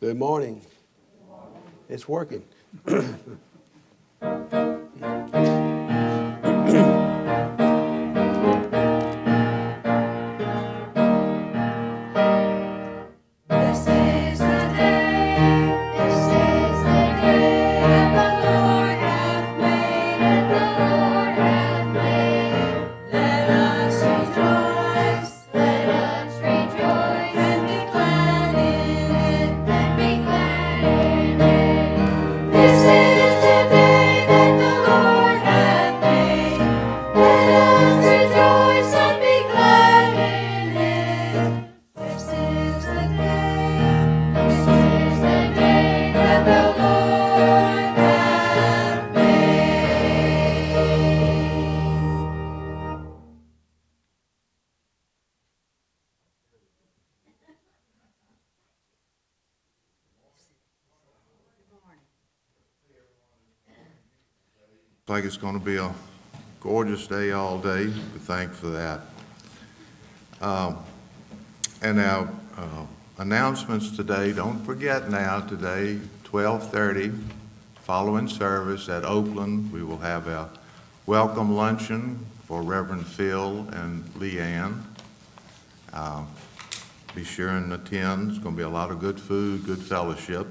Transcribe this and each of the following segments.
Good morning. Good morning. It's working. going to be a gorgeous day all day. We thank for that. Um, And our uh, announcements today, don't forget now, today, 12:30, following service at Oakland, we will have a welcome luncheon for Reverend Phil and Leanne. Uh, Be sure and attend. It's going to be a lot of good food, good fellowship.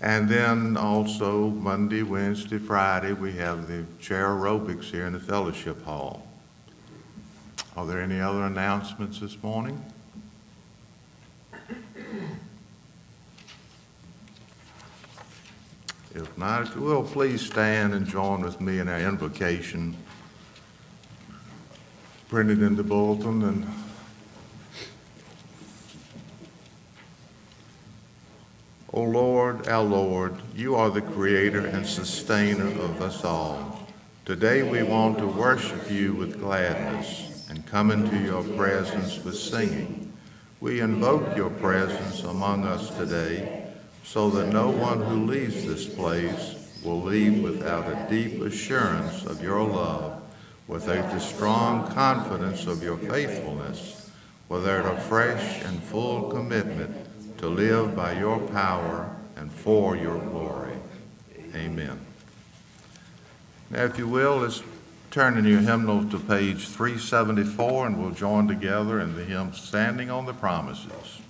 And then also Monday, Wednesday, Friday, we have the chair aerobics here in the fellowship hall. Are there any other announcements this morning? If not, if you will, please stand and join with me in our invocation printed in the bulletin and O Lord, our Lord, you are the creator and sustainer of us all. Today we want to worship you with gladness and come into your presence with singing. We invoke your presence among us today so that no one who leaves this place will leave without a deep assurance of your love, without the strong confidence of your faithfulness, without a fresh and full commitment to live by your power and for your glory. Amen. Now, if you will, let's turn in your hymnal to page 374 and we'll join together in the hymn Standing on the Promises.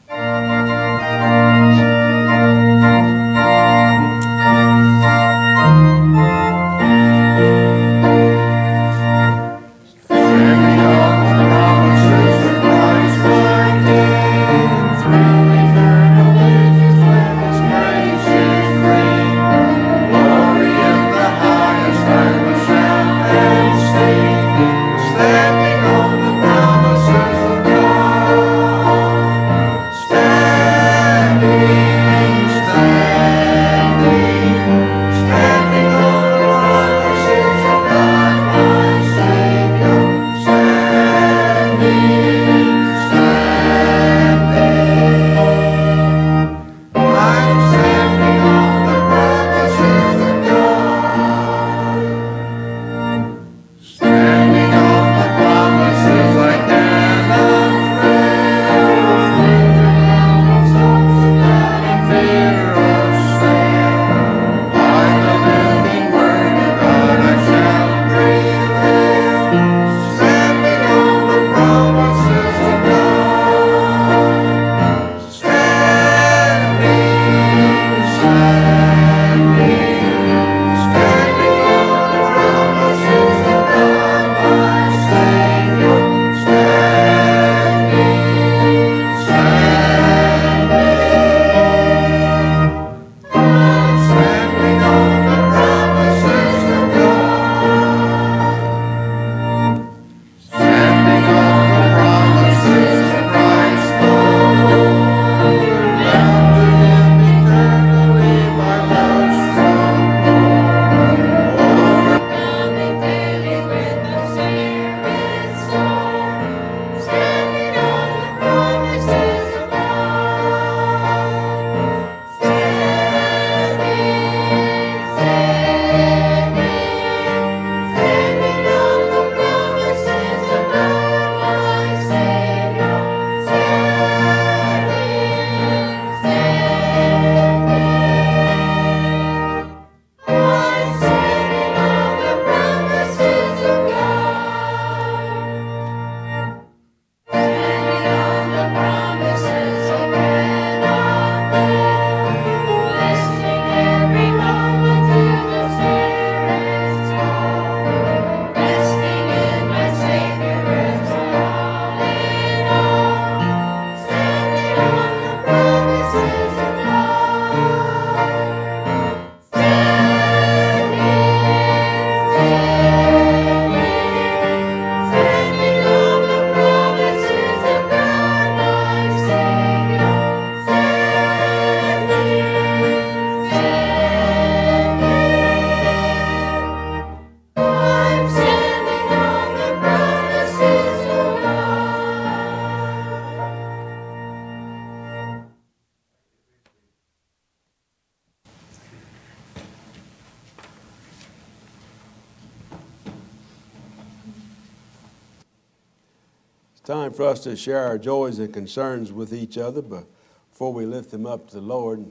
Time for us to share our joys and concerns with each other, but before we lift them up to the Lord, in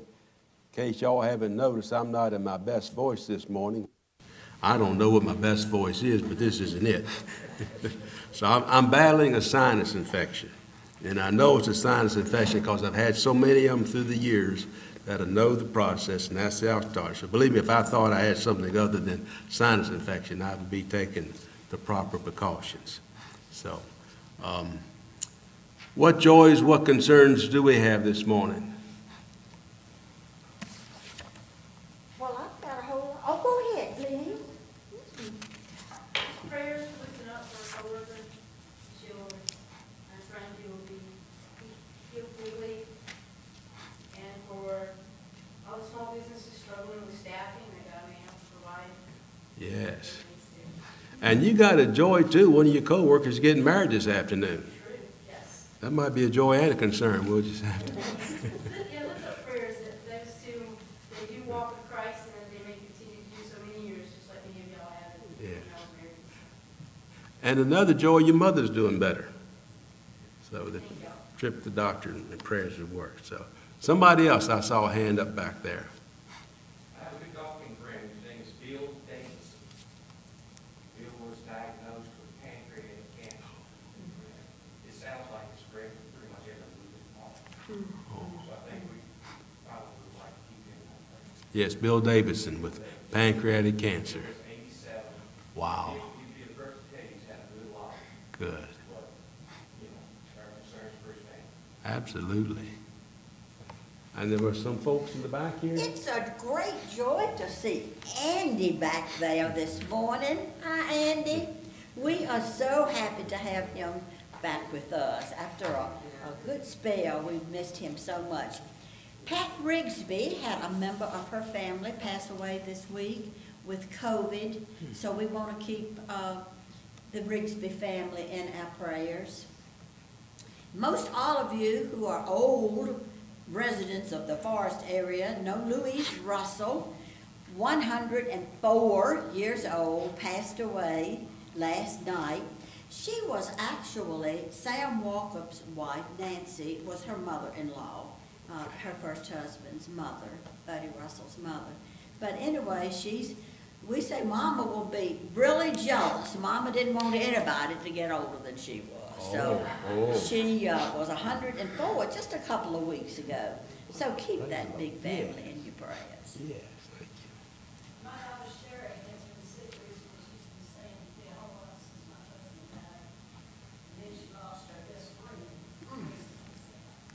case y'all haven't noticed, I'm not in my best voice this morning. I don't know what my best voice is, but this isn't it. so I'm, I'm battling a sinus infection. And I know it's a sinus infection because I've had so many of them through the years that I know the process, and that's how I start. So believe me, if I thought I had something other than sinus infection, I would be taking the proper precautions. So, um, what joys, what concerns do we have this morning? Well, I've got a whole, oh, go ahead, Lee. Mm-hmm. Prayers lifting up for our coworker, she'll, our friend, who will be healed. And for all the small businesses struggling with staffing, that God may help provide. Yes. And you got a joy too, one of your coworkers getting married this afternoon. That might be a joy and a concern, we'll just have to. Yeah, up prayers that those two, they do walk with Christ and that they may continue to do so many years, just like many of y'all have. and, you Yes. know. And another joy, your mother's doing better. So the trip to the doctor and the prayers have worked, so. Somebody else, I saw a hand up back there. I have a good golfing friend, his name is Bill Davidson. Bill was diagnosed with pancreatic cancer. It sounds like it's spread to pretty much every moving part. So I think we probably would like to keep him on prayer. Yes, Bill Davidson with pancreatic cancer. Wow, good absolutely. And there were some folks in the back here? It's a great joy to see Andy back there this morning. Hi, Andy. We are so happy to have him back with us. After a, a good spell, we've missed him so much. Pat Rigsby had a member of her family pass away this week with COVID, so we want to keep uh, the Rigsby family in our prayers. Most all of you who are old residents of the Forest area know Louise Russell, 104 years old, passed away last night. She was actually, Sam Walkup's wife, Nancy, was her mother-in-law, uh, her first husband's mother, Buddy Russell's mother. But anyway, she's, we say Mama will be really jealous. Mama didn't want anybody to get older than she was. So Oh, oh. she uh, was 104 just a couple of weeks ago. So keep that big family in your prayers. Yes, thank you. My daughter Sherry has been sick recently, she's been staying at the home since my husband died. And then she lost her best friend.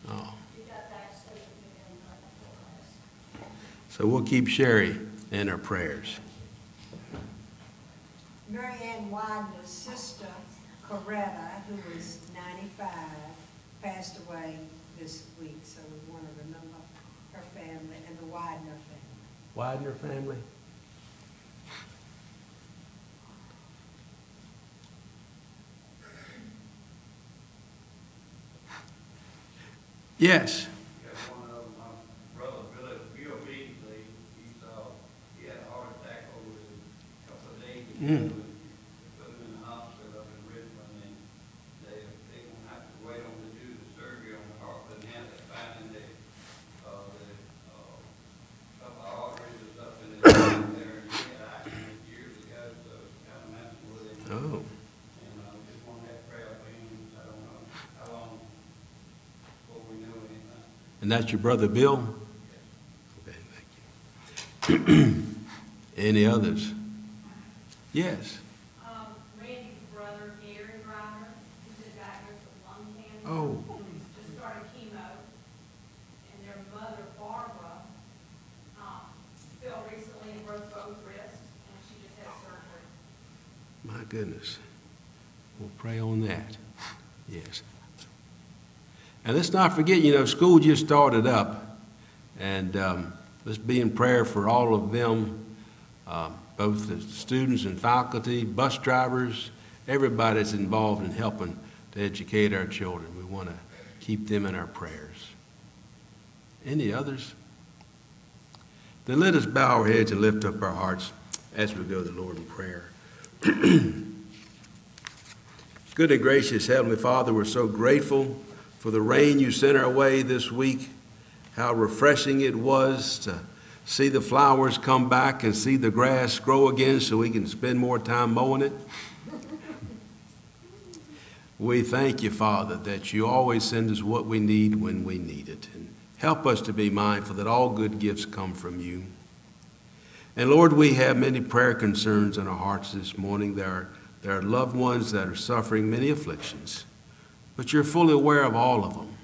Oh, She got back safely and not before last. So we'll keep Sherry in our prayers. Mary Ann Widener's sister, Coretta, who was ninety-five, passed away this week, so we want to remember her family and the Widener family. Widener family? Yes, Got one of them, my brother Billy, Bill Beasley, he's, uh, he had a heart attack over a couple of days Mm. ago. They Put him in the hospital up in Richmond, and they, they gonna have to wait on to do the surgery on the heart, but now they're finding that, the, couple of arteries is up in his head there, and he had an accident years ago, so it's kind of messing with him. And, just want to have prayer for him, I don't know how long before we know anything. and that's your brother Bill? Okay, thank you. Any others? Yes. Um, Randy's brother, Gary Reiner, who's been diagnosed with lung cancer. Oh. Just started chemo. And their mother, Barbara, um, fell recently and broke both wrists, and she just had surgery. My goodness. We'll pray on that. Yes. And let's not forget, you know, school just started up, and um, let's be in prayer for all of them, both the students and faculty, bus drivers, everybody that's involved in helping to educate our children. We want to keep them in our prayers. Any others? Then let us bow our heads and lift up our hearts as we go to the Lord in prayer. Good and gracious Heavenly Father, we're so grateful for the rain you sent our way this week. How refreshing it was to see the flowers come back and see the grass grow again so we can spend more time mowing it. We thank you, Father, that you always send us what we need when we need it. And help us to be mindful that all good gifts come from you. And Lord, we have many prayer concerns in our hearts this morning. There are, there are loved ones that are suffering many afflictions, but you're fully aware of all of them.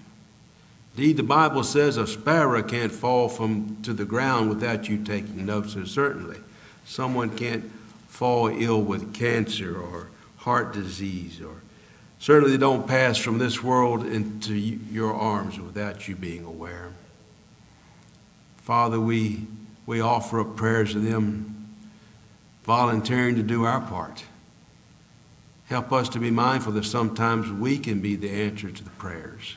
Indeed, the Bible says a sparrow can't fall from to the ground without you taking notice. Certainly, someone can't fall ill with cancer or heart disease, or certainly they don't pass from this world into your arms without you being aware. Father, we we offer up prayers to them, volunteering to do our part. Help us to be mindful that sometimes we can be the answer to the prayers.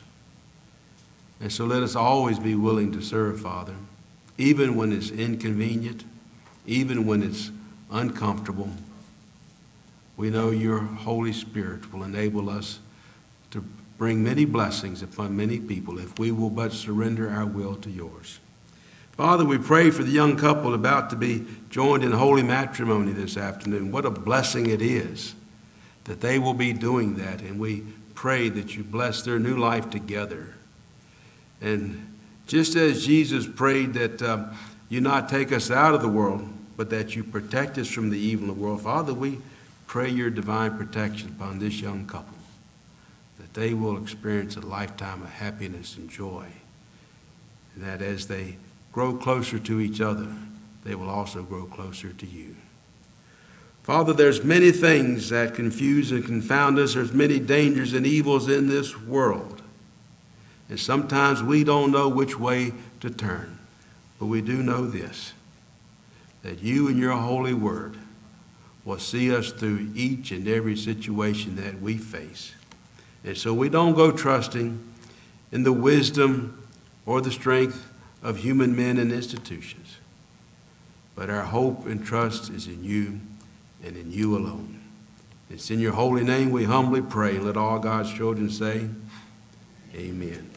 And so let us always be willing to serve, Father, even when it's inconvenient, even when it's uncomfortable. We know your Holy Spirit will enable us to bring many blessings upon many people if we will but surrender our will to yours. Father, we pray for the young couple about to be joined in holy matrimony this afternoon. What a blessing it is that they will be doing that. And we pray that you bless their new life together. And just as Jesus prayed that uh, you not take us out of the world, but that you protect us from the evil of the world, Father, we pray your divine protection upon this young couple, that they will experience a lifetime of happiness and joy. And that as they grow closer to each other, they will also grow closer to you. Father, there's many things that confuse and confound us. There's many dangers and evils in this world. And sometimes we don't know which way to turn. But we do know this, that you and your holy word will see us through each and every situation that we face. And so we don't go trusting in the wisdom or the strength of human men and institutions. But our hope and trust is in you and in you alone. It's in your holy name we humbly pray. Let all God's children say, Amen.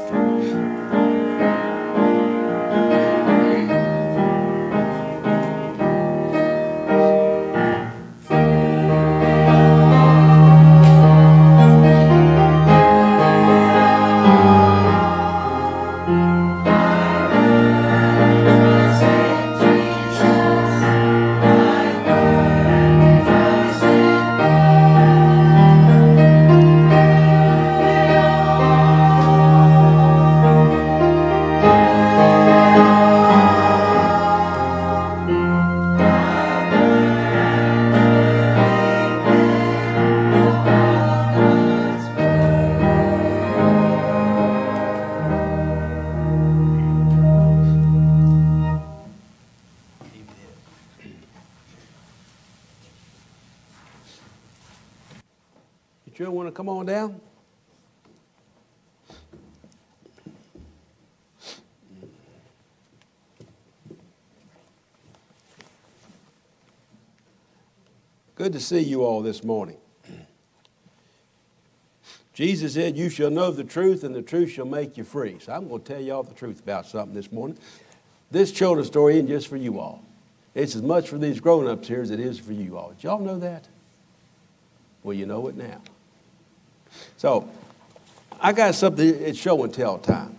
this morning. Jesus said, You shall know the truth, and the truth shall make you free. So I'm going to tell you all the truth about something this morning. This children's story isn't just for you all. It's as much for these grown ups here as it is for you all. Did y'all know that? Well, you know it now. So, I got something, it's show and tell time.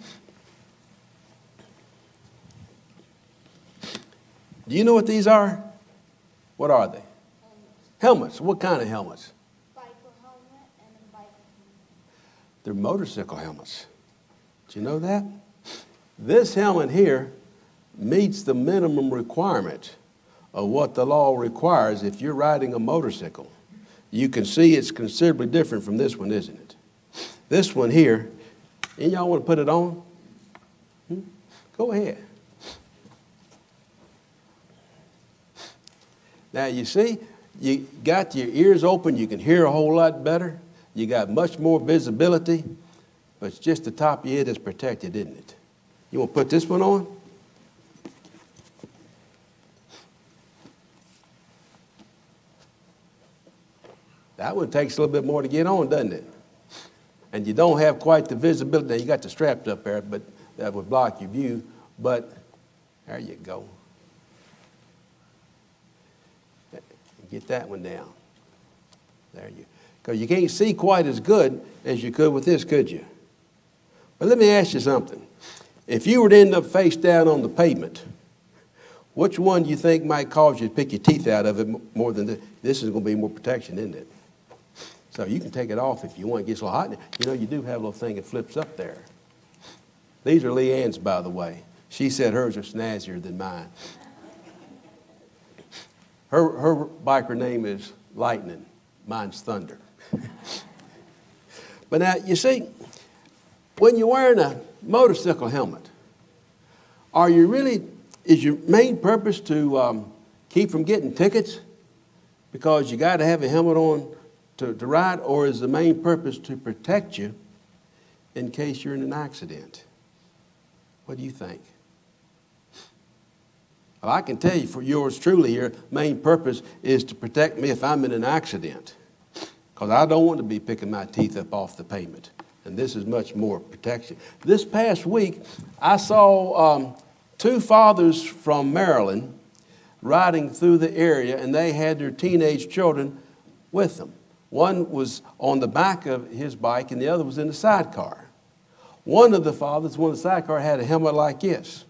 Do you know what these are? What are they? Helmets. What kind of helmets? Biker helmet and a biker. They're motorcycle helmets. Do you know that? This helmet here meets the minimum requirement of what the law requires if you're riding a motorcycle. You can see it's considerably different from this one, isn't it? This one here, and y'all want to put it on? Hmm? Go ahead. Now you see, you got your ears open, you can hear a whole lot better, you got much more visibility, but it's just the top of your head that's protected, isn't it? You want to put this one on? That one takes a little bit more to get on, doesn't it? And you don't have quite the visibility. Now, you got the straps up there, but that would block your view. But there you go. Get that one down. There you Because you can't see quite as good as you could with this, could you? But let me ask you something. If you were to end up face down on the pavement, which one do you think might cause you to pick your teeth out of it more than this? This is going to be more protection, isn't it? So you can take it off if you want. It gets a little hot. You know, you do have a little thing that flips up there. These are Leanne's, by the way. She said hers are snazzier than mine. Her, her biker name is Lightning. Mine's Thunder. but now, you see, when you're wearing a motorcycle helmet, are you really, is your main purpose to um, keep from getting tickets because you got to have a helmet on to, to ride, or is the main purpose to protect you in case you're in an accident? What do you think? Well, I can tell you for yours truly here, main purpose is to protect me if I'm in an accident. Because I don't want to be picking my teeth up off the pavement. And this is much more protection. This past week, I saw um, two fathers from Maryland riding through the area, and they had their teenage children with them. One was on the back of his bike, and the other was in the sidecar. One of the fathers, one of the sidecar, had a helmet like this.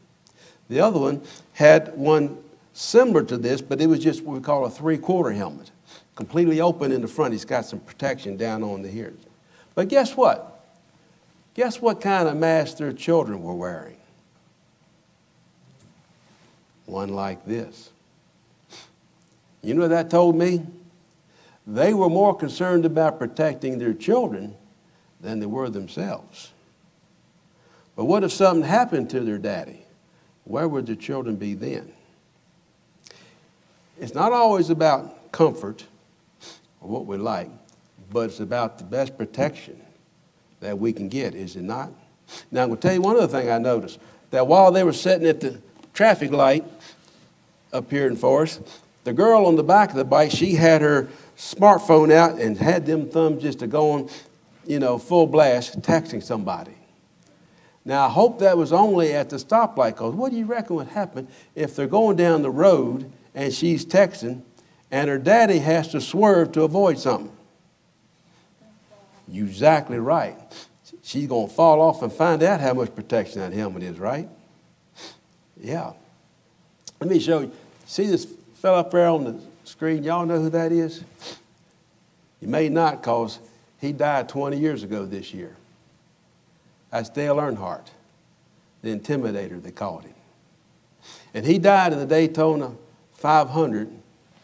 The other one had one similar to this, but it was just what we call a three quarter helmet, completely open in the front. He's got some protection down on the ears. But guess what? Guess what kind of mask their children were wearing? One like this. You know what that told me? They were more concerned about protecting their children than they were themselves. But what if something happened to their daddy? Where would the children be then? It's not always about comfort or what we like, but it's about the best protection that we can get, is it not? Now, I'm going to tell you one other thing I noticed that while they were sitting at the traffic light up here in Forest, the girl on the back of the bike, she had her smartphone out and had them thumbs just to go on, you know, full blast, texting somebody. Now, I hope that was only at the stoplight, because what do you reckon would happen if they're going down the road and she's texting and her daddy has to swerve to avoid something? You're exactly right. She's going to fall off and find out how much protection that helmet is, right? Yeah. Let me show you. See this fellow up there on the screen? Y'all know who that is? You may not, because he died 20 years ago this year. That's Dale Earnhardt, the intimidator, they called him. And he died in the Daytona 500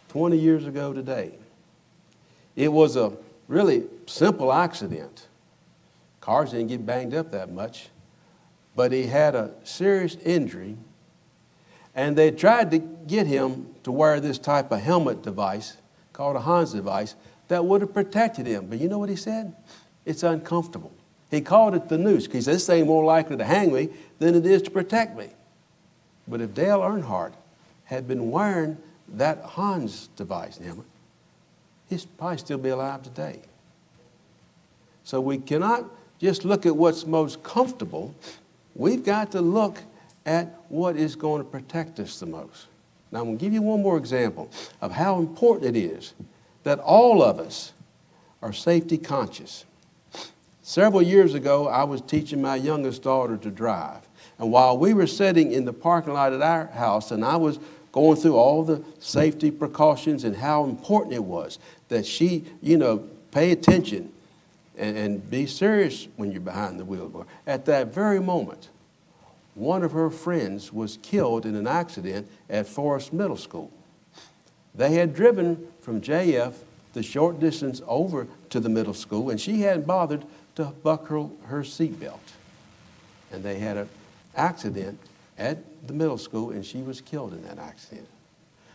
20 years ago today. It was a really simple accident. Cars didn't get banged up that much, but he had a serious injury. And they tried to get him to wear this type of helmet device called a Hans device that would have protected him. But you know what he said? It's uncomfortable. He called it the noose. He said, This thing more likely to hang me than it is to protect me. But if Dale Earnhardt had been wearing that Hans device helmet, he'd probably still be alive today. So we cannot just look at what's most comfortable. We've got to look at what is going to protect us the most. Now, I'm going to give you one more example of how important it is that all of us are safety conscious. Several years ago, I was teaching my youngest daughter to drive. And while we were sitting in the parking lot at our house, and I was going through all the safety precautions and how important it was that she, you know, pay attention and, and be serious when you're behind the wheel. At that very moment, one of her friends was killed in an accident at Forest Middle School. They had driven from JF the short distance over to the middle school, and she hadn't bothered to buckle her seatbelt. And they had an accident at the middle school, and she was killed in that accident.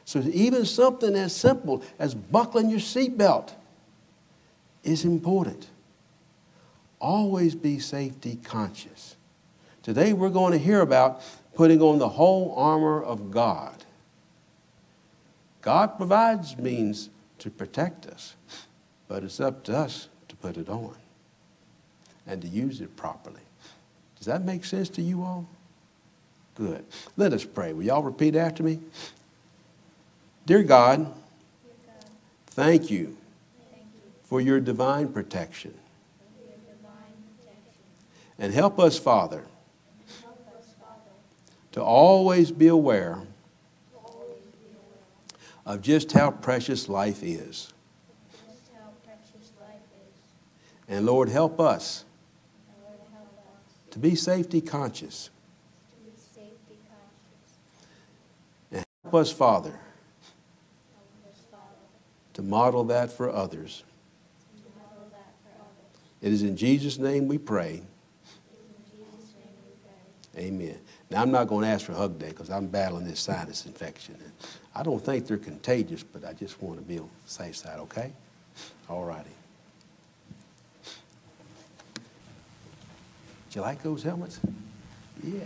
So even something as simple as buckling your seatbelt is important. Always be safety conscious. Today we're going to hear about putting on the whole armor of God. God provides means to protect us. but it's up to us to put it on and to use it properly. Does that make sense to you all? Good. Let us pray. Will y'all repeat after me? Dear God, thank you for your divine protection. And help us, Father, to always be aware of just how precious life is. And Lord, help us to be safety conscious. And help us, Father, to model that for others. It is in Jesus' name we pray. Amen. Now, I'm not going to ask for a hug day because I'm battling this sinus infection. I don't think they're contagious, but I just want to be on the safe side, okay? All righty. Do you like those helmets? Yeah.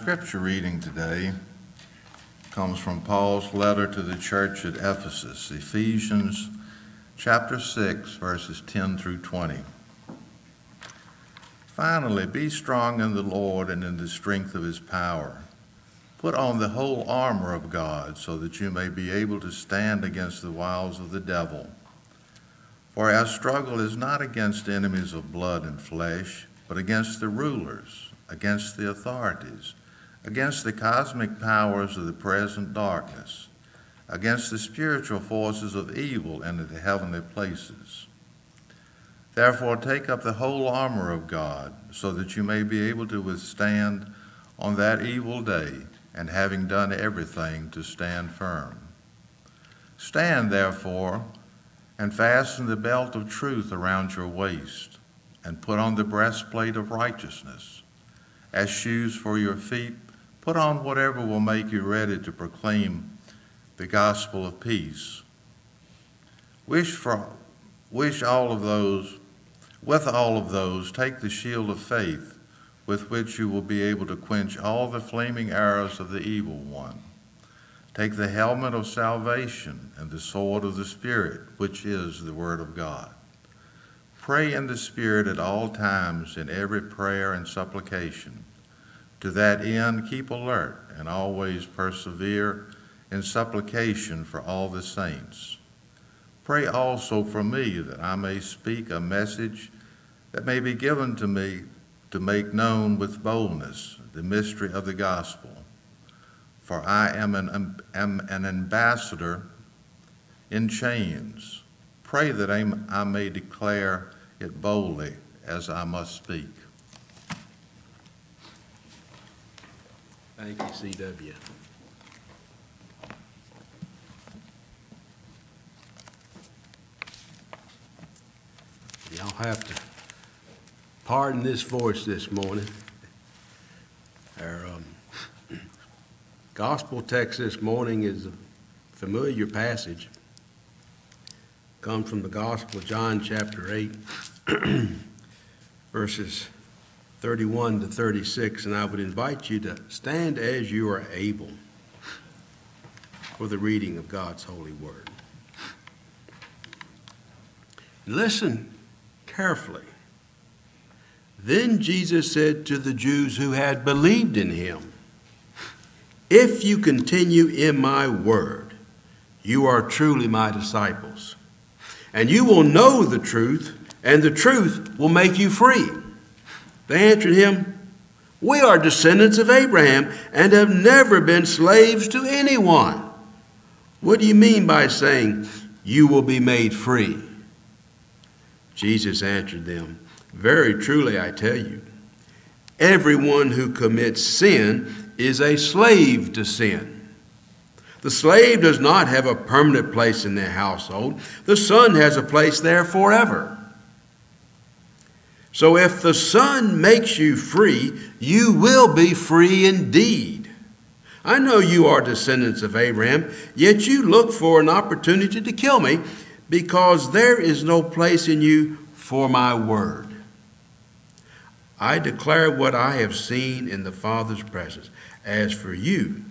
Scripture reading today comes from Paul's letter to the church at Ephesus, Ephesians chapter 6, verses 10 through 20. Finally, be strong in the Lord and in the strength of his power. Put on the whole armor of God so that you may be able to stand against the wiles of the devil. For our struggle is not against enemies of blood and flesh, but against the rulers, against the authorities, against the cosmic powers of the present darkness, against the spiritual forces of evil in the heavenly places. Therefore, take up the whole armor of God, so that you may be able to withstand on that evil day, and having done everything, to stand firm. Stand, therefore, and fasten the belt of truth around your waist, and put on the breastplate of righteousness. As shoes for your feet, put on whatever will make you ready to proclaim the gospel of peace. Wish for wish all of those with all of those take the shield of faith with which you will be able to quench all the flaming arrows of the evil one. Take the helmet of salvation and the sword of the Spirit, which is the Word of God. Pray in the Spirit at all times in every prayer and supplication. To that end, keep alert and always persevere in supplication for all the saints. Pray also for me that I may speak a message that may be given to me to make known with boldness the mystery of the gospel. For I am an, am an ambassador in chains. Pray that I, I may declare it boldly as I must speak. Thank you, C.W. Y'all have to pardon this voice this morning. Our um, gospel text this morning is a familiar passage. Comes from the Gospel of John, chapter 8, verses 31 to 36, and I would invite you to stand as you are able for the reading of God's holy word. Listen carefully. Then Jesus said to the Jews who had believed in him, If you continue in my word, you are truly my disciples, and you will know the truth, and the truth will make you free. They answered him, We are descendants of Abraham and have never been slaves to anyone. What do you mean by saying, You will be made free? Jesus answered them, Very truly I tell you, everyone who commits sin is a slave to sin. The slave does not have a permanent place in their household, the son has a place there forever. So if the Son makes you free, you will be free indeed. I know you are descendants of Abraham, yet you look for an opportunity to kill me because there is no place in you for my word. I declare what I have seen in the Father's presence. As for you,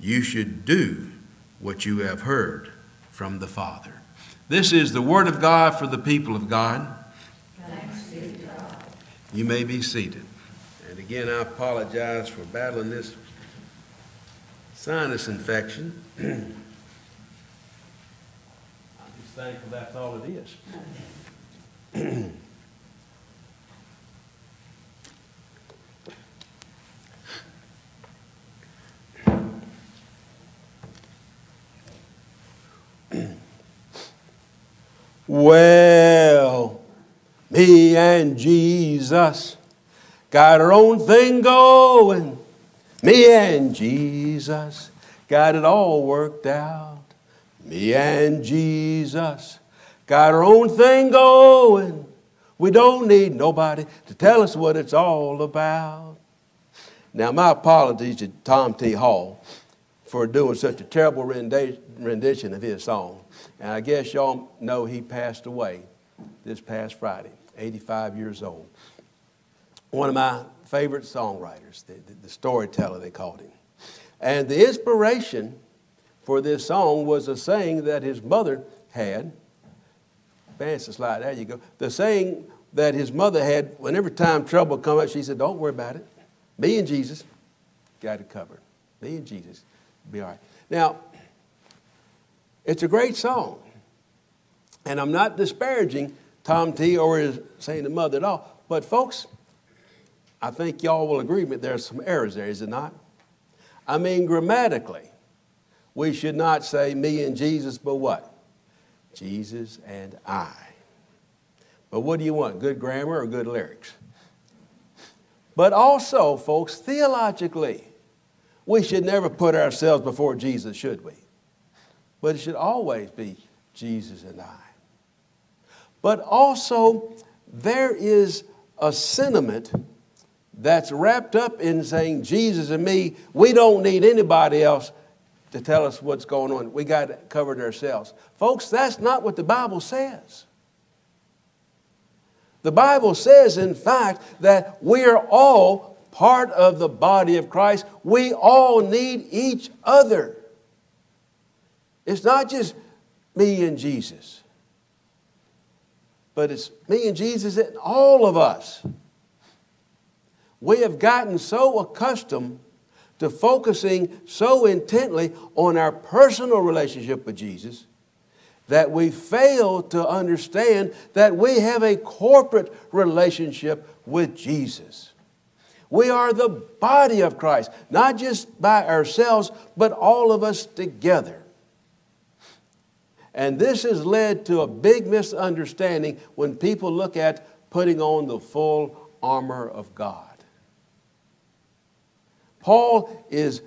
you should do what you have heard from the Father. This is the word of God for the people of God. You may be seated. And again, I apologize for battling this sinus infection. I'm just thankful that's all it is. Well, me and Jesus got our own thing going. Me and Jesus got it all worked out. Me and Jesus got our own thing going. We don't need nobody to tell us what it's all about. Now, my apologies to Tom T. Hall for doing such a terrible rendition of his song. And I guess y'all know he passed away this past Friday, 85 years old. One of my favorite songwriters, the, the, the storyteller, they called him. And the inspiration for this song was a saying that his mother had. Advance the slide, there you go. The saying that his mother had, whenever time trouble come up, she said, Don't worry about it. Me and Jesus got it covered. Me and Jesus be all right. Now, it's a great song. And I'm not disparaging Tom T or his saying the mother at all. But folks, I think y'all will agree with me there's some errors there, is it not? I mean, grammatically, we should not say me and Jesus, but what? Jesus and I. But what do you want? Good grammar or good lyrics? But also, folks, theologically, we should never put ourselves before Jesus, should we? But it should always be Jesus and I. But also, there is a sentiment that's wrapped up in saying Jesus and me, we don't need anybody else to tell us what's going on. We got it covered ourselves. Folks, that's not what the Bible says. The Bible says, in fact, that we are all part of the body of Christ. We all need each other. It's not just me and Jesus, but it's me and Jesus and all of us. We have gotten so accustomed to focusing so intently on our personal relationship with Jesus that we fail to understand that we have a corporate relationship with Jesus. We are the body of Christ, not just by ourselves, but all of us together. And this has led to a big misunderstanding when people look at putting on the full armor of God. Paul is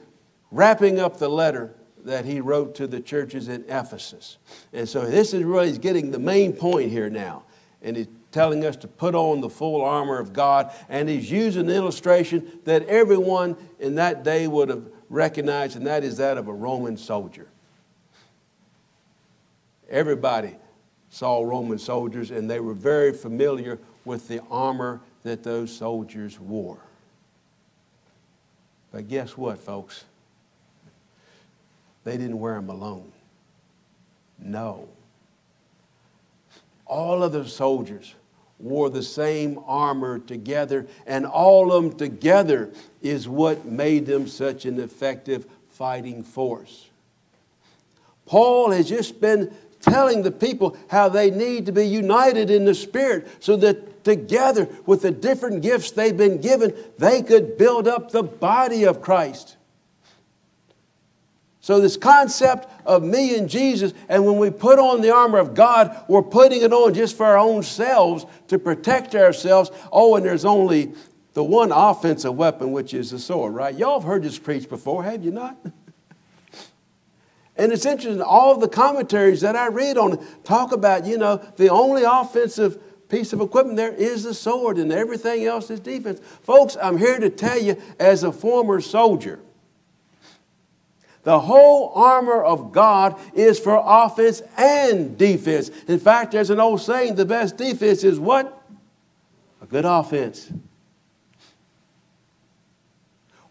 wrapping up the letter that he wrote to the churches in Ephesus. And so this is really he's getting the main point here now. And he's telling us to put on the full armor of God. And he's using an illustration that everyone in that day would have recognized, and that is that of a Roman soldier. Everybody saw Roman soldiers, and they were very familiar with the armor that those soldiers wore. But guess what, folks? They didn't wear them alone. No. All of the soldiers wore the same armor together, and all of them together is what made them such an effective fighting force. Paul has just been telling the people how they need to be united in the Spirit so that together with the different gifts they've been given, they could build up the body of Christ. So, this concept of me and Jesus, and when we put on the armor of God, we're putting it on just for our own selves to protect ourselves. Oh, and there's only the one offensive weapon, which is the sword, right? Y'all have heard this preached before, have you not? And it's interesting, all the commentaries that I read on it talk about, you know, the only offensive piece of equipment there is the sword, and everything else is defense. Folks, I'm here to tell you, as a former soldier, the whole armor of God is for offense and defense. In fact, there's an old saying the best defense is what? A good offense.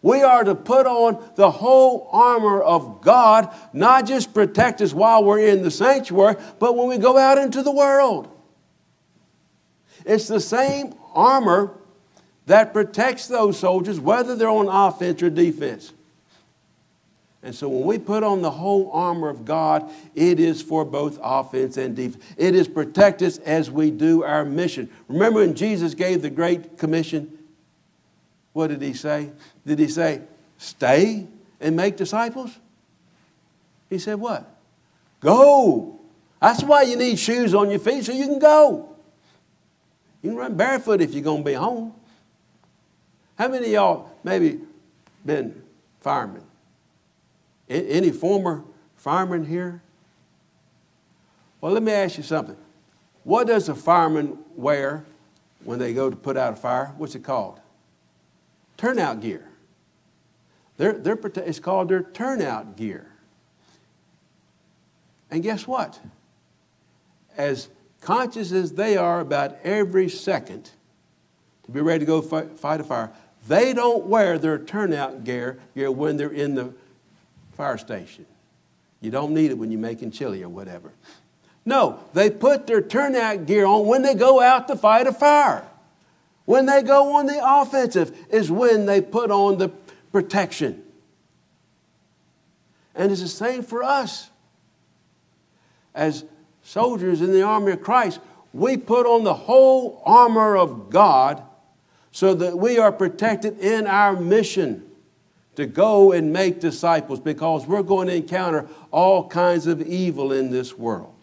We are to put on the whole armor of God, not just protect us while we're in the sanctuary, but when we go out into the world. It's the same armor that protects those soldiers, whether they're on offense or defense. And so when we put on the whole armor of God, it is for both offense and defense. It is protect us as we do our mission. Remember when Jesus gave the Great Commission? What did he say? Did he say, stay and make disciples? He said, what? Go. That's why you need shoes on your feet so you can go. You can run barefoot if you're going to be home. How many of y'all maybe been firemen? Any former fireman here? Well, let me ask you something. What does a fireman wear when they go to put out a fire? What's it called? Turnout gear. They're, they're, it's called their turnout gear. And guess what? As conscious as they are about every second to be ready to go fight, fight a fire, They don't wear their turnout gear, gear when they're in the fire station. You don't need it when you're making chili or whatever. No, they put their turnout gear on when they go out to fight a fire. When they go on the offensive is when they put on the protection. And it's the same for us. As soldiers in the army of Christ, we put on the whole armor of God so that we are protected in our mission to go and make disciples because we're going to encounter all kinds of evil in this world.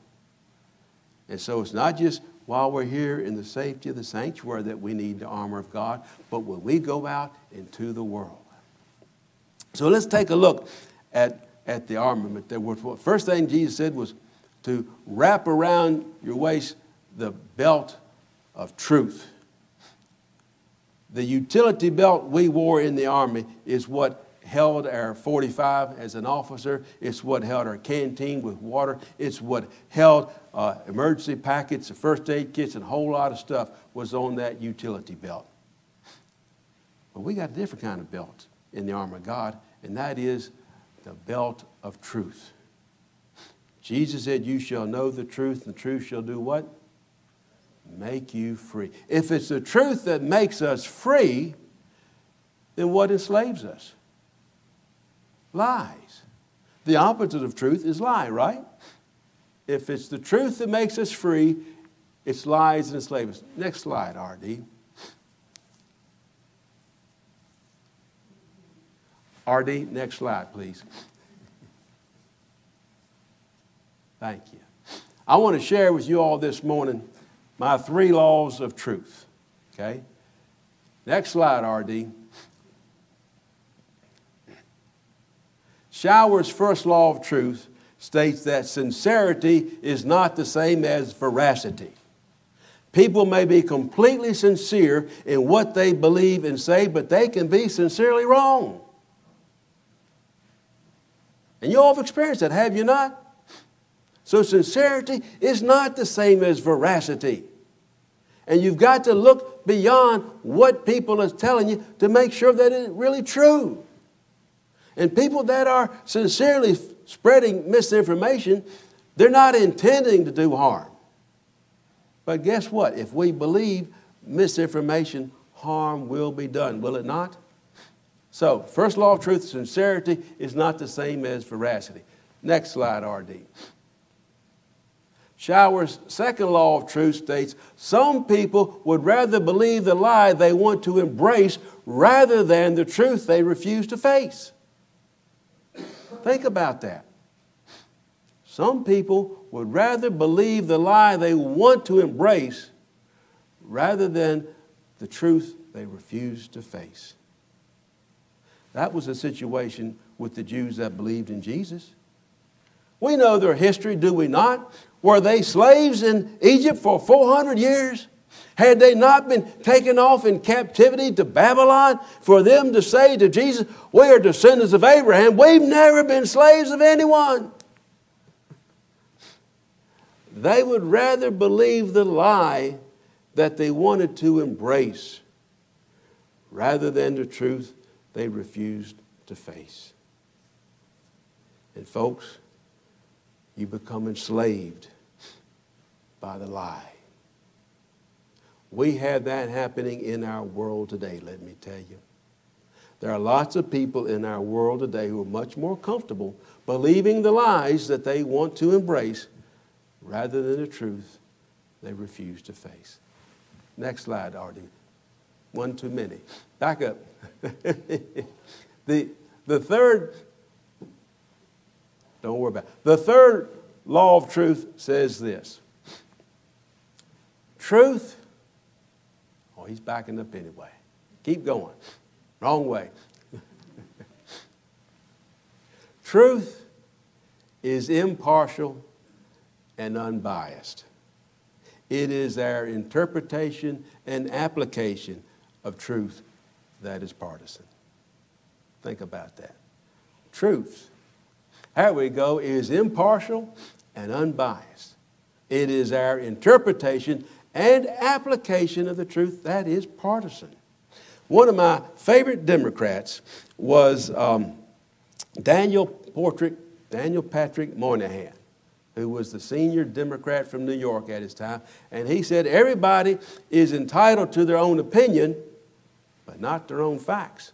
And so it's not just while we're here in the safety of the sanctuary that we need the armor of God, but when we go out into the world. So let's take a look at, at the armament. Was, first thing Jesus said was to wrap around your waist the belt of truth. The utility belt we wore in the army is what held our 45 as an officer. It's what held our canteen with water. It's what held uh, emergency packets, the first aid kits, and a whole lot of stuff was on that utility belt. But we got a different kind of belt in the armor of God, and that is the belt of truth. Jesus said, You shall know the truth, and the truth shall do what? Make you free. If it's the truth that makes us free, then what enslaves us? Lies. The opposite of truth is lie, right? If it's the truth that makes us free, it's lies and enslave us. Next slide, RD. RD, next slide, please. Thank you. I want to share with you all this morning my three laws of truth. Okay? Next slide, RD. Shower's first law of truth states that sincerity is not the same as veracity. People may be completely sincere in what they believe and say, but they can be sincerely wrong. And you all have experienced that, have you not? So, sincerity is not the same as veracity. And you've got to look beyond what people are telling you to make sure that it's really true. And people that are sincerely spreading misinformation, they're not intending to do harm. But guess what? If we believe misinformation, harm will be done, will it not? So, first law of truth, sincerity is not the same as veracity. Next slide, RD. Shower's second law of truth states some people would rather believe the lie they want to embrace rather than the truth they refuse to face. Think about that. Some people would rather believe the lie they want to embrace rather than the truth they refuse to face. That was the situation with the Jews that believed in Jesus. We know their history, do we not? Were they slaves in Egypt for 400 years? Had they not been taken off in captivity to Babylon for them to say to Jesus, We are descendants of Abraham, we've never been slaves of anyone? They would rather believe the lie that they wanted to embrace rather than the truth they refused to face. And, folks, you become enslaved by the lie. We have that happening in our world today, let me tell you. There are lots of people in our world today who are much more comfortable believing the lies that they want to embrace rather than the truth they refuse to face. Next slide, Artie. One too many. Back up. the, the third, don't worry about it. The third law of truth says this Truth, oh, he's backing up anyway. Keep going. Wrong way. Truth is impartial and unbiased. It is our interpretation and application of truth that is partisan. Think about that. Truth, there we go, is impartial and unbiased. It is our interpretation and application of the truth that is partisan. One of my favorite Democrats was um, Daniel Portrick, Daniel Patrick Moynihan, who was the senior Democrat from New York at his time. And he said, everybody is entitled to their own opinion, but not their own facts.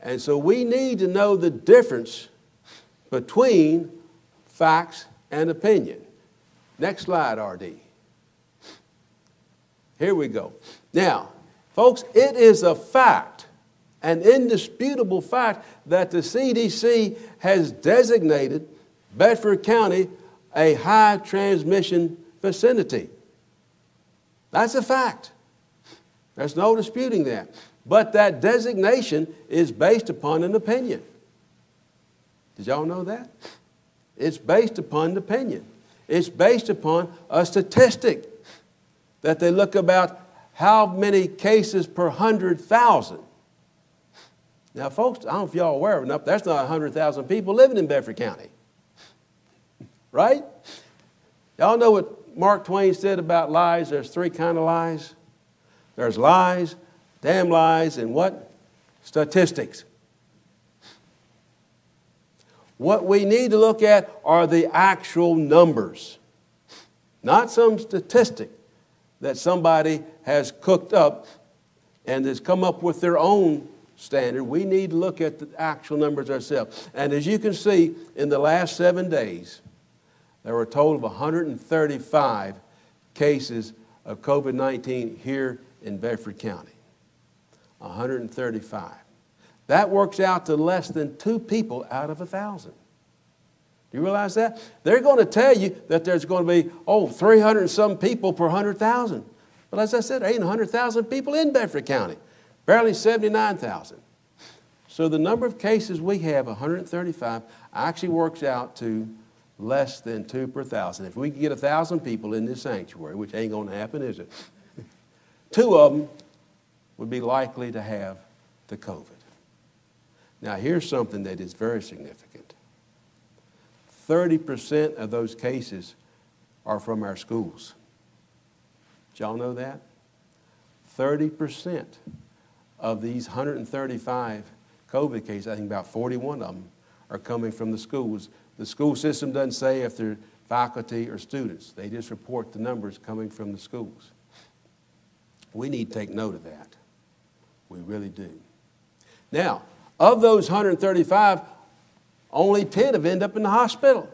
And so we need to know the difference between facts and opinion. Next slide, RD. Here we go. Now, folks, it is a fact, an indisputable fact, that the CDC has designated Bedford County a high transmission vicinity. That's a fact. There's no disputing that. But that designation is based upon an opinion. Did y'all know that? It's based upon an opinion. It's based upon a statistic that they look about how many cases per 100,000. Now, folks, I don't know if y'all are aware enough, that's not 100,000 people living in Bedford County. Right? Y'all know what Mark Twain said about lies? There's three kind of lies. There's lies, damn lies, and what? Statistics. What we need to look at are the actual numbers, not some statistic that somebody has cooked up and has come up with their own standard. We need to look at the actual numbers ourselves. And as you can see, in the last seven days, there were a total of 135 cases of COVID 19 here in Bedford County. 135. That works out to less than two people out of a thousand. Do you realize that? They're going to tell you that there's going to be, oh, 300 and some people per 100,000. But as I said, there ain't 100,000 people in Bedford County, barely 79,000. So the number of cases we have, 135, actually works out to less than two per thousand. If we could get 1,000 people in this sanctuary, which ain't going to happen, is it? Two of them would be likely to have the COVID. Now, here's something that is very significant 30% of those cases are from our schools. Did y'all know that? 30% of these 135 COVID cases, I think about 41 of them, are coming from the schools. The school system doesn't say if they're faculty or students, they just report the numbers coming from the schools. We need to take note of that. We really do. Now, of those 135, only 10 have ended up in the hospital.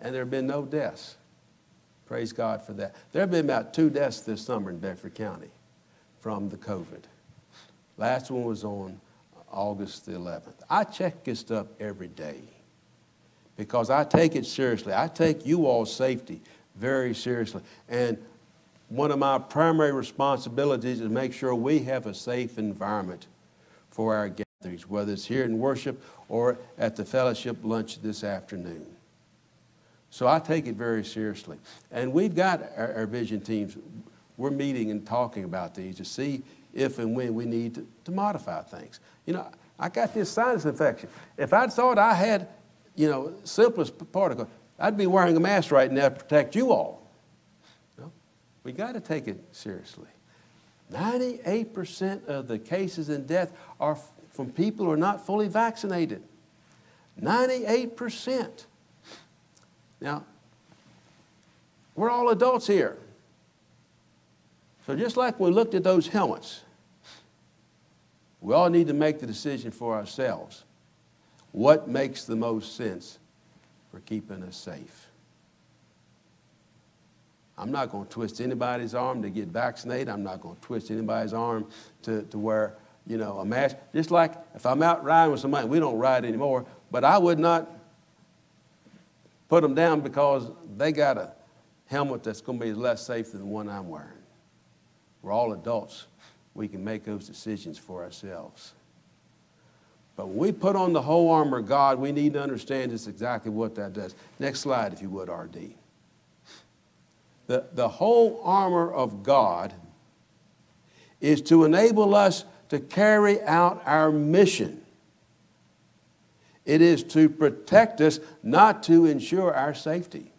And there have been no deaths. Praise God for that. There have been about two deaths this summer in Bedford County from the COVID. Last one was on August the 11th. I check this stuff every day because I take it seriously. I take you all's safety very seriously. And one of my primary responsibilities is to make sure we have a safe environment for our gatherings, whether it's here in worship or at the fellowship lunch this afternoon. So I take it very seriously. And we've got our, our vision teams, we're meeting and talking about these to see if and when we need to, to modify things. You know, I got this sinus infection. If I thought I had, you know, simplest particle, I'd be wearing a mask right now to protect you all. No, we got to take it seriously. 98% of the cases and death are from people who are not fully vaccinated. 98%. Now, we're all adults here. So just like we looked at those helmets, we all need to make the decision for ourselves. What makes the most sense for keeping us safe? I'm not going to twist anybody's arm to get vaccinated. I'm not going to twist anybody's arm to, to wear, you know, a mask. Just like if I'm out riding with somebody, we don't ride anymore, but I would not put them down because they got a helmet that's going to be less safe than the one I'm wearing. We're all adults. We can make those decisions for ourselves. But when we put on the whole armor of God, we need to understand just exactly what that does. Next slide, if you would, RD. The, the whole armor of God is to enable us to carry out our mission. It is to protect us, not to ensure our safety.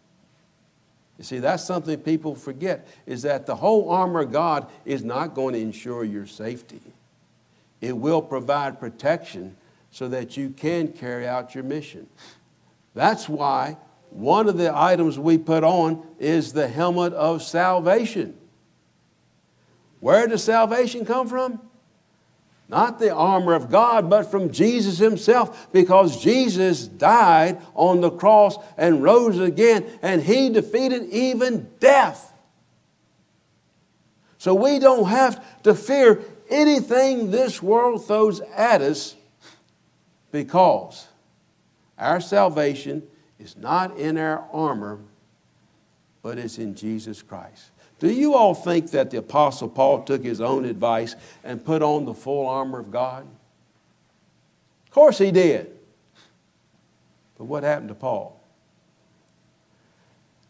You see, that's something people forget is that the whole armor of God is not going to ensure your safety. It will provide protection so that you can carry out your mission. That's why one of the items we put on is the helmet of salvation. Where does salvation come from? Not the armor of God, but from Jesus Himself, because Jesus died on the cross and rose again, and He defeated even death. So we don't have to fear anything this world throws at us because our salvation is not in our armor, but it's in Jesus Christ. Do you all think that the Apostle Paul took his own advice and put on the full armor of God? Of course he did. But what happened to Paul?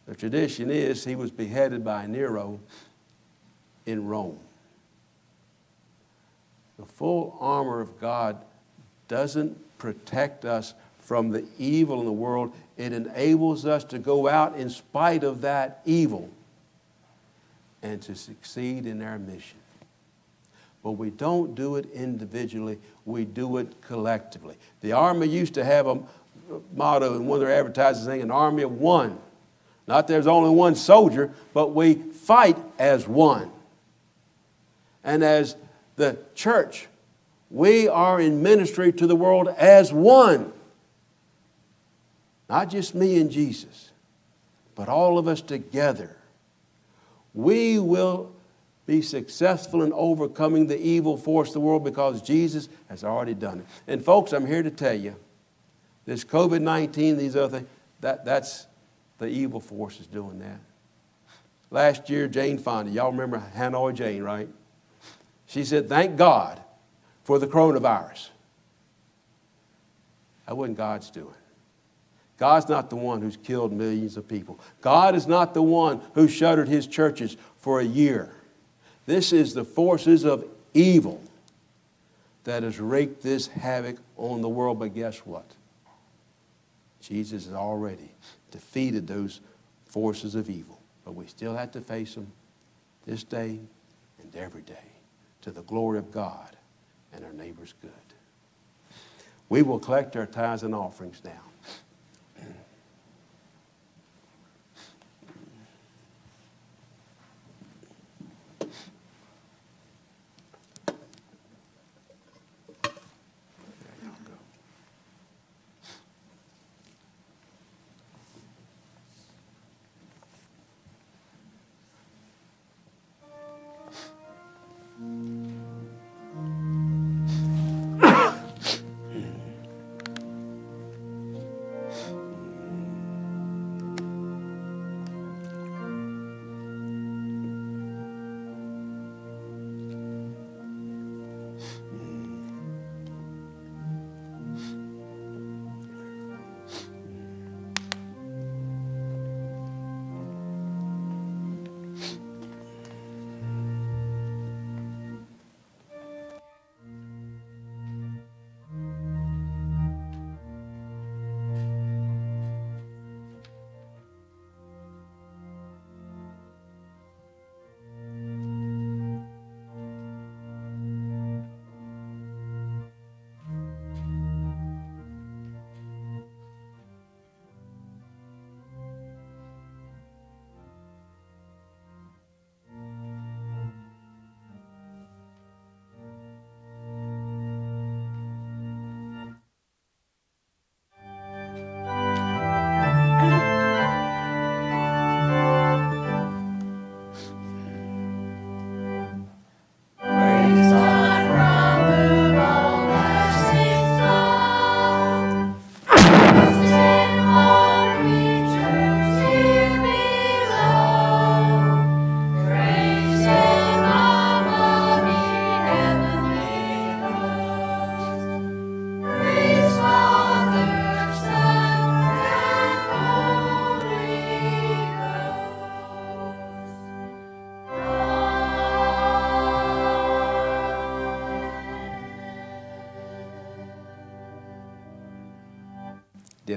The tradition is he was beheaded by Nero in Rome. The full armor of God doesn't protect us from the evil in the world, it enables us to go out in spite of that evil and to succeed in our mission. But we don't do it individually, we do it collectively. The Army used to have a motto in one of their advertising saying, an army of one. Not there's only one soldier, but we fight as one. And as the church, we are in ministry to the world as one. Not just me and Jesus, but all of us together. We will be successful in overcoming the evil force of the world because Jesus has already done it. And folks, I'm here to tell you, this COVID 19, these other things, that, that's the evil force is doing that. Last year, Jane Fonda, y'all remember Hanoi Jane, right? She said, Thank God for the coronavirus. That wasn't God's doing. God's not the one who's killed millions of people. God is not the one who shuttered his churches for a year. This is the forces of evil that has wreaked this havoc on the world. But guess what? Jesus has already defeated those forces of evil. But we still have to face them this day and every day to the glory of God and our neighbor's good. We will collect our tithes and offerings now.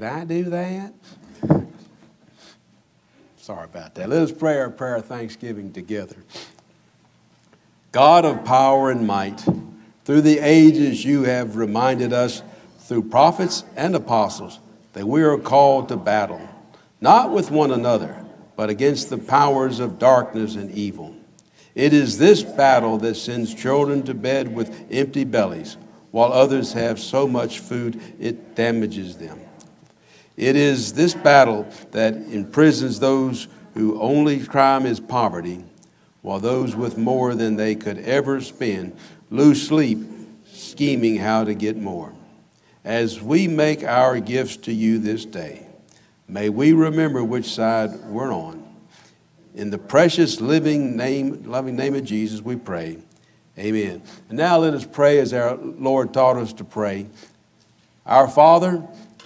Did I do that? Sorry about that. Let us pray our prayer of thanksgiving together. God of power and might, through the ages you have reminded us through prophets and apostles that we are called to battle, not with one another, but against the powers of darkness and evil. It is this battle that sends children to bed with empty bellies, while others have so much food it damages them. It is this battle that imprisons those whose only crime is poverty, while those with more than they could ever spend lose sleep scheming how to get more. As we make our gifts to you this day, may we remember which side we're on. In the precious living name, loving name of Jesus, we pray. Amen. And now let us pray as our Lord taught us to pray. Our Father,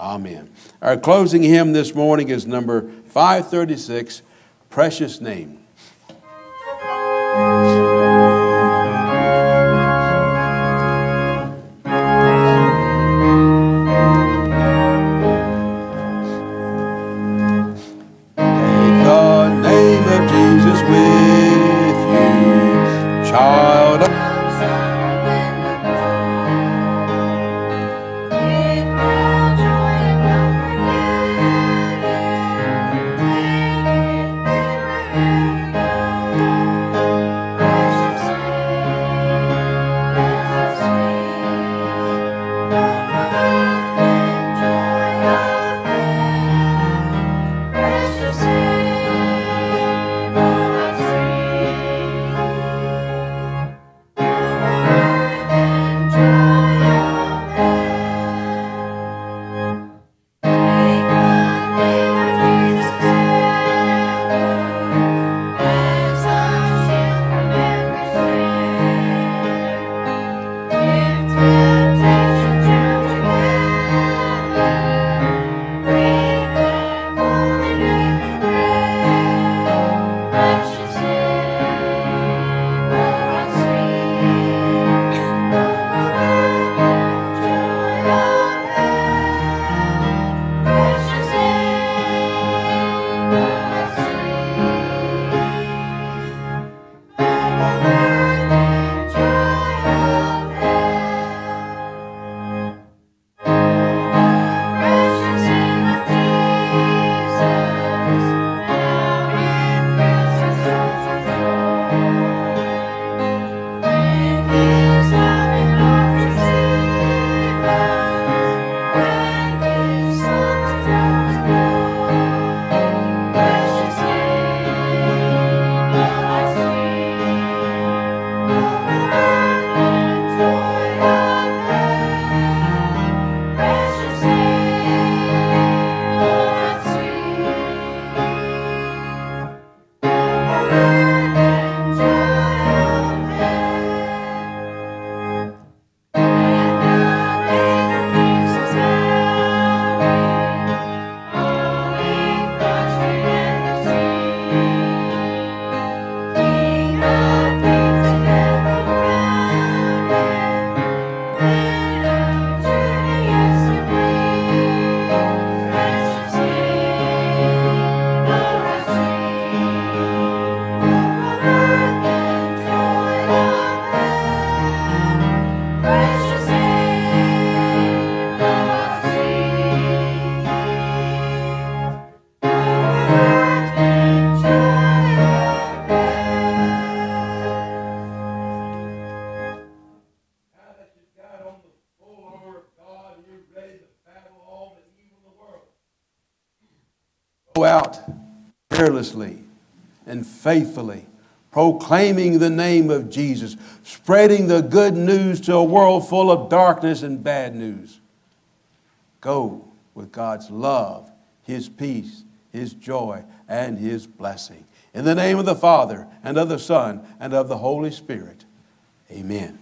Amen. Our closing hymn this morning is number 536, Precious Name. proclaiming the name of Jesus, spreading the good news to a world full of darkness and bad news. Go with God's love, His peace, His joy, and His blessing. In the name of the Father, and of the Son, and of the Holy Spirit. Amen.